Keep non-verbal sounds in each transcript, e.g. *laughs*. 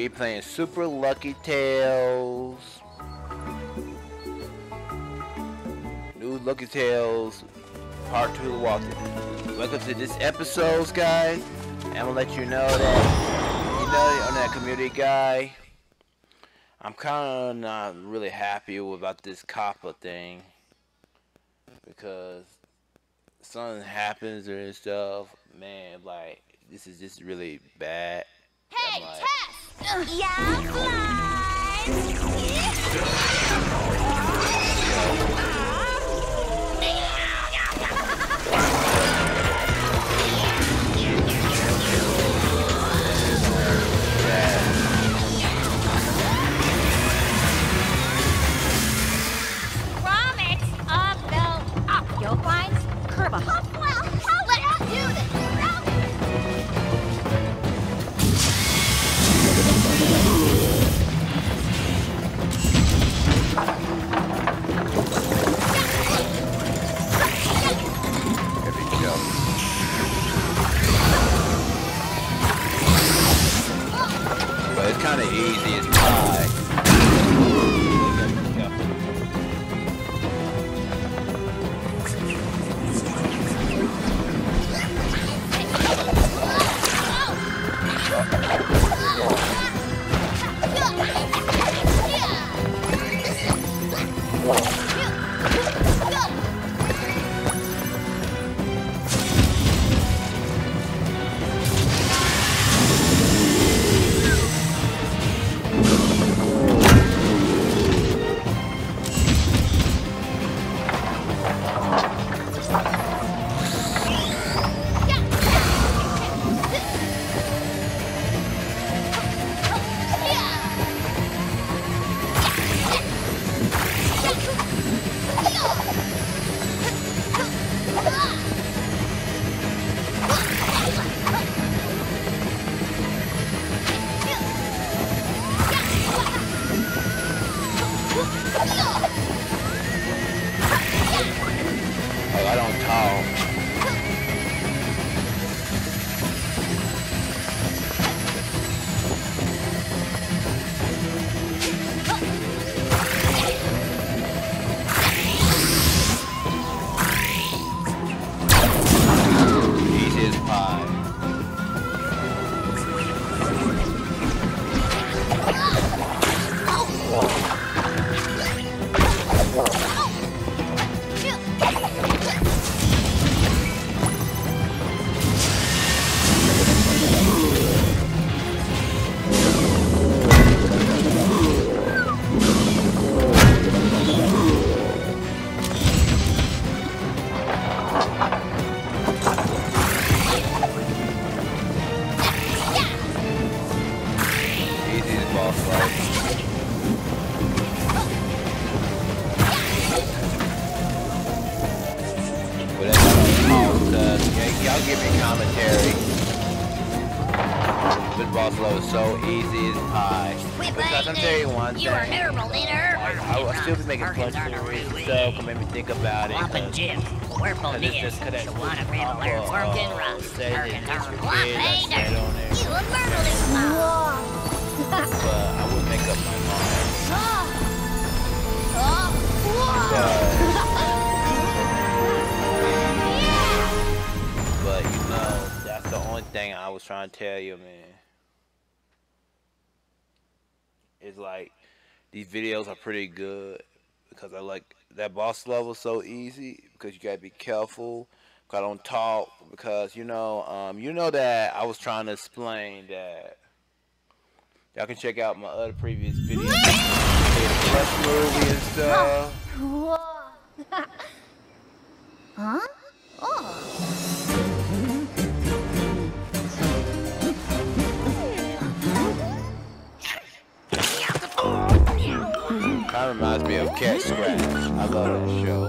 we playing Super Lucky Tales. New Lucky Tales Part 2 of the Walkthrough. Welcome to this episode, guys. I'm gonna let you know that, you know, on that community guy, I'm kind of not really happy about this COPPA thing because something happens or stuff, man, like this is just really bad. Hey, like, Tess! Yeah, Grommets I'm telling you one thing. You are herbal, leader. I will still be making fun stories and stuff, can make me think about it. Whopping Jim, it's Nib, just 'cause that Shawana uh, Wormkin Rust, said that Hurricane this Hurricane was What, weird, I on there. You a murder this But I would make up my mind. *laughs* But you know, that's the only thing I was trying to tell you, man. It's like these videos are pretty good because I like that boss level so easy because you gotta be careful. 'cause I don't talk because you know, um, you know that I was trying to explain that. Y'all can check out my other previous videos, the movie and stuff. Huh? Oh. Of reminds me of Cat Scratch. I love that show.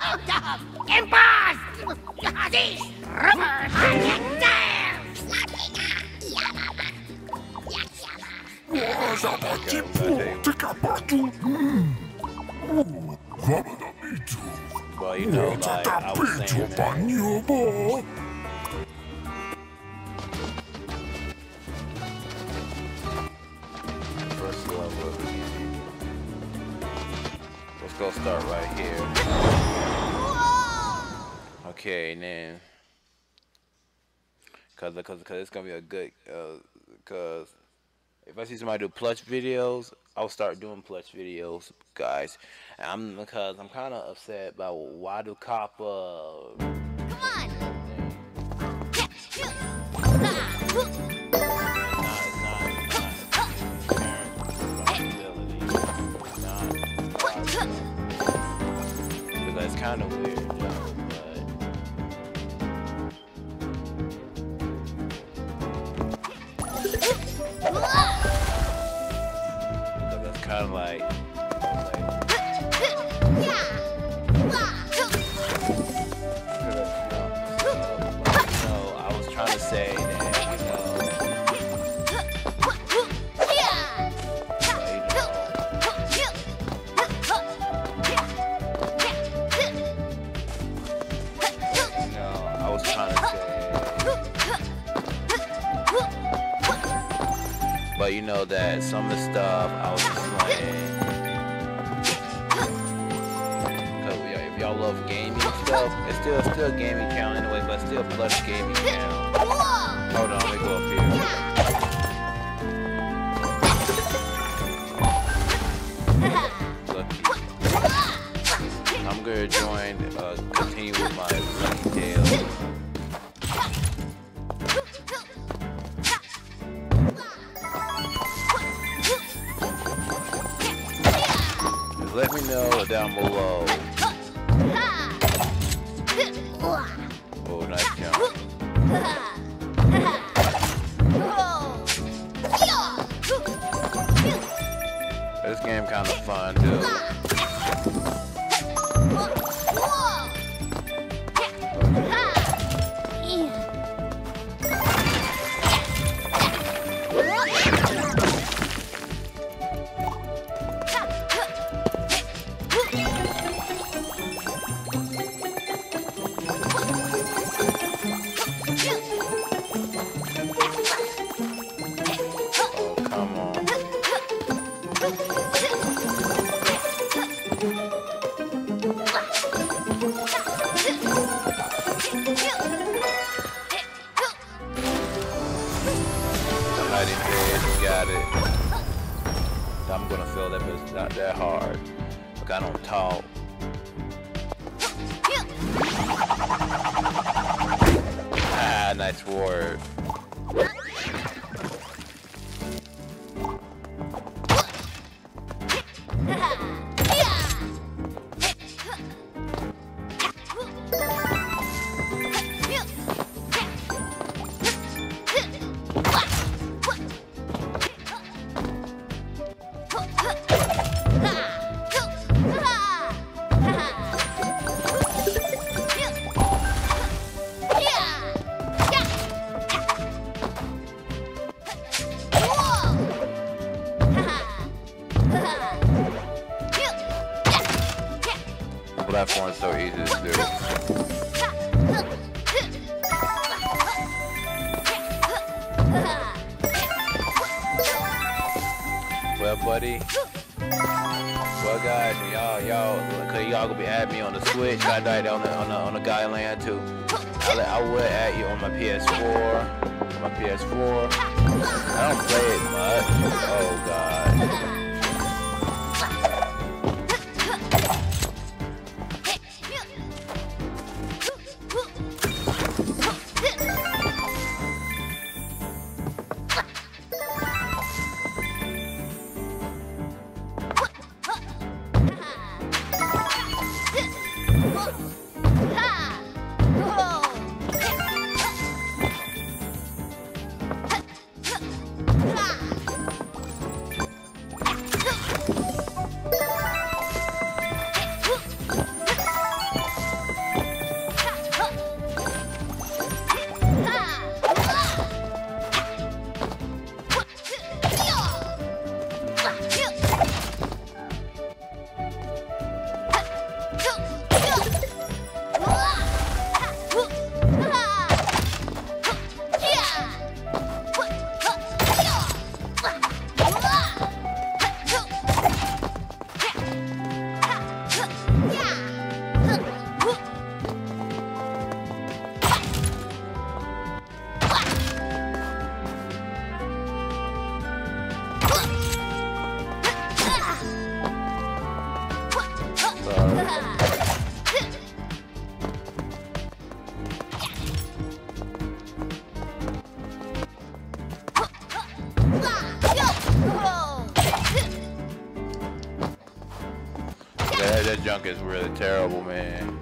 Out of impulse! This perfect dance! Well, you know, like I was saying, that first level of the game. Let's go start right here. Okay, and then, cause, cause, cause it's gonna be a good, uh, cause if I see somebody do plush videos, I'll start doing plush videos, guys. And I'm because I'm kind of upset about why do Coppa. Come uh, on. Because it's kind of weird, it's kind of like know that some of the stuff I was like, cause if y'all love gaming stuff, it's still still a gaming channel anyway, but still plus gaming channel. Hold on, let me go up here. Let me know down below. Oh, nice jump. This game kind of fun too. Junk is really terrible, man.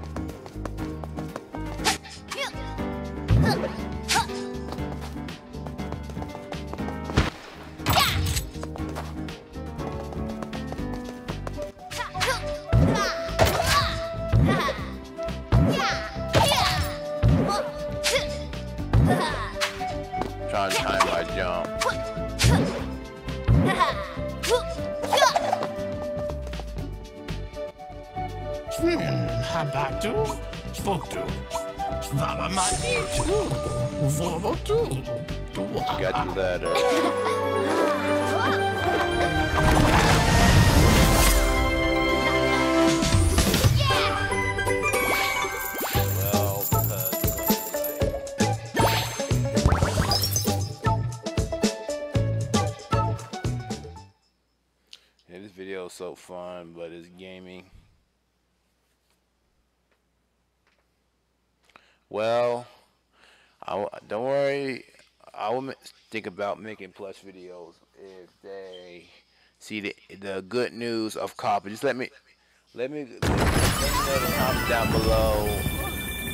Vovotu, Got. Well, yeah, this video is so fun, but it's gaming. Well, I don't worry. I will think about making plush videos if they see the the good news of COPPA. Just let me let me let me know the comments down below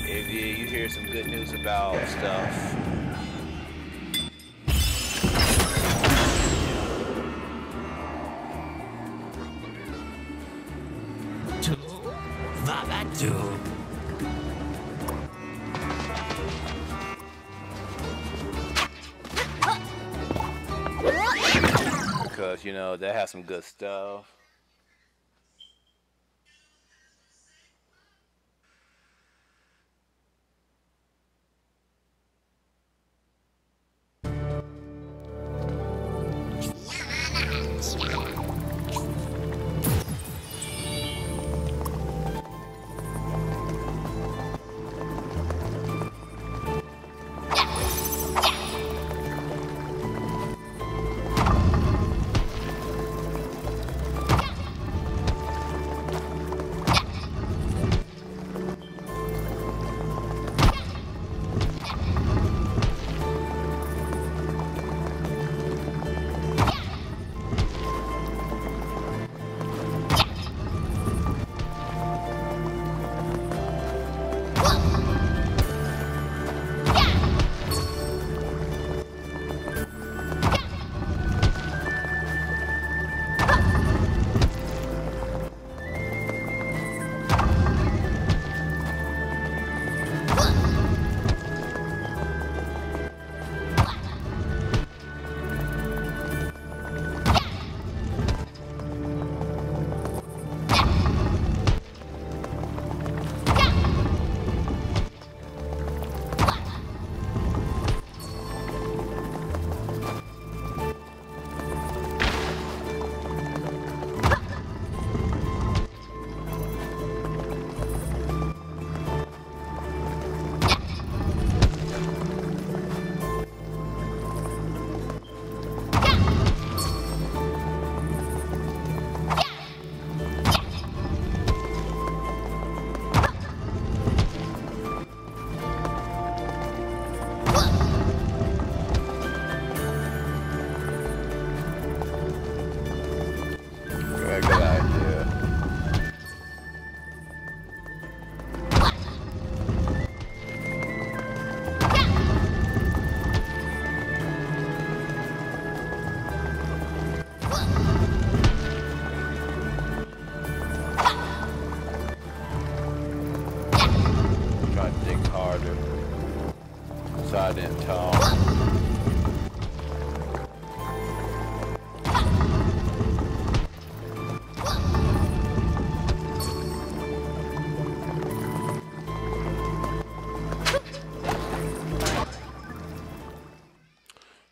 if you, you hear some good news about stuff. tu, vavatu. Because you know they have some good stuff.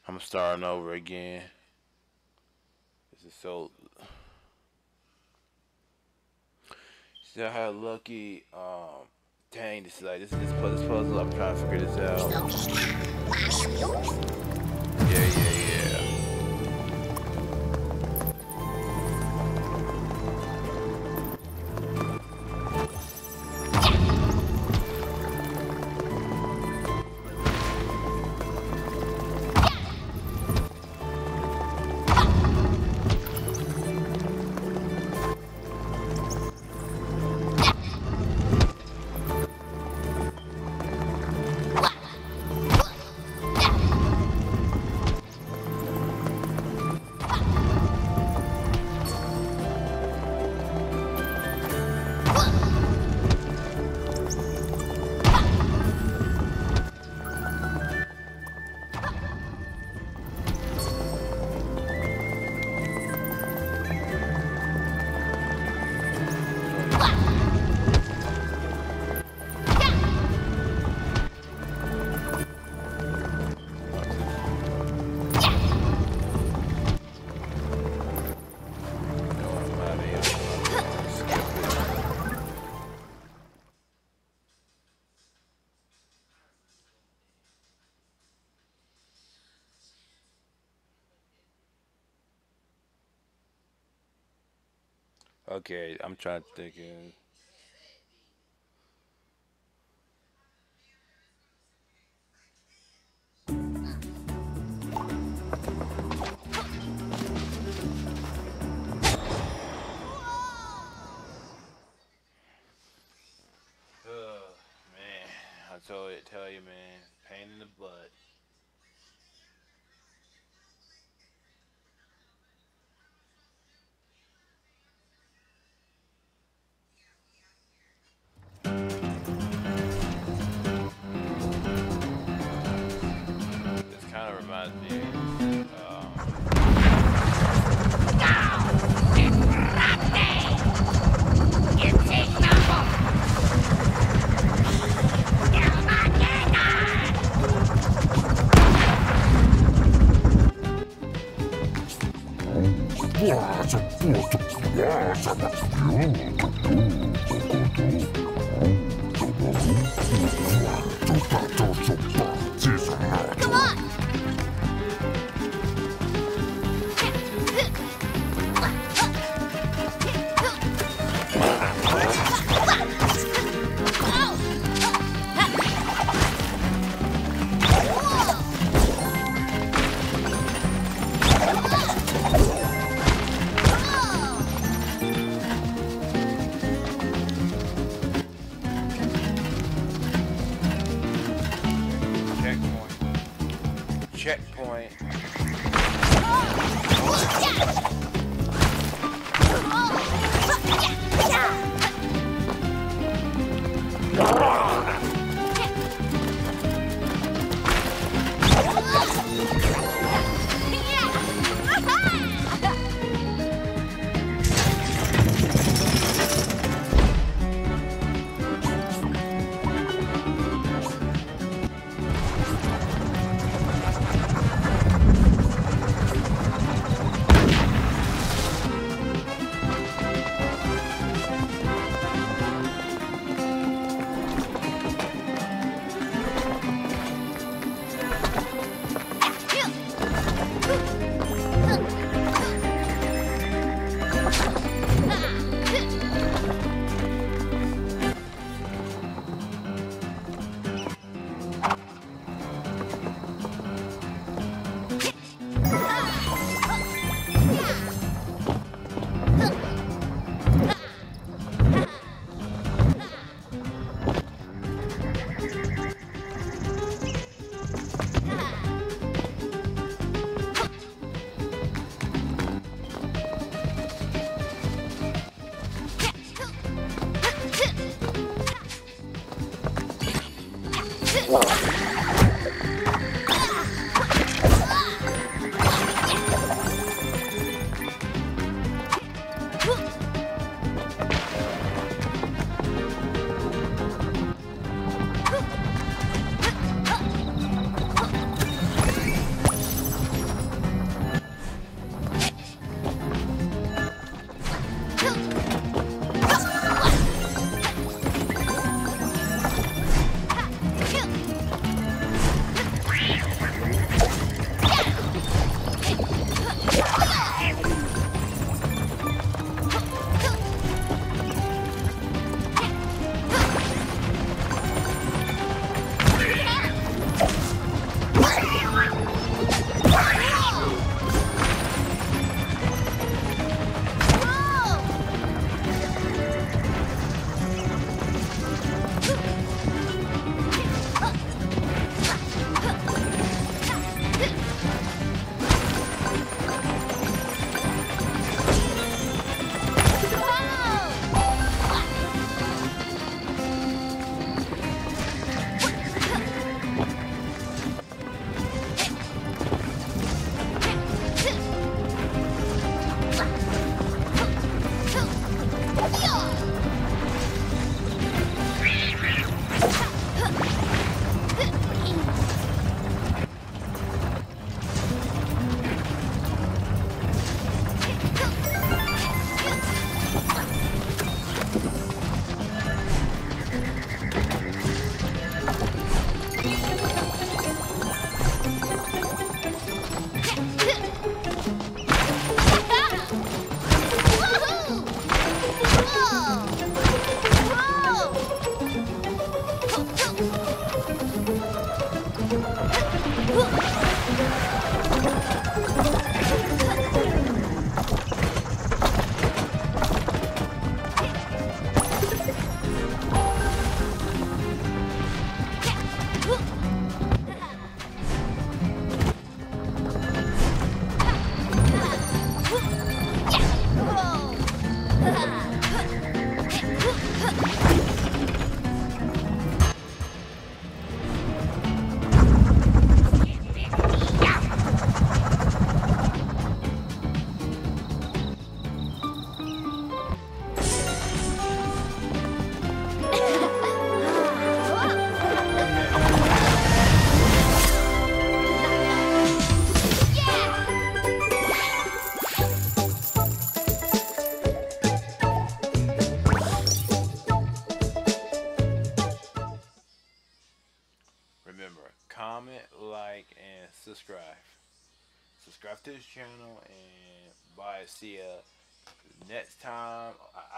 I'm starting over again. This is so. See how lucky. Um, dang, this is like this this puzzle. This puzzle. I'm trying to figure this out. Okay, I'm trying to think. uh, Ugh, man, I told you, tell you, man, pain in the butt. 呼呼啊，就大招走吧。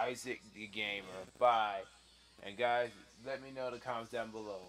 Isaac the Gamer. Bye. And guys, let me know in the comments down below.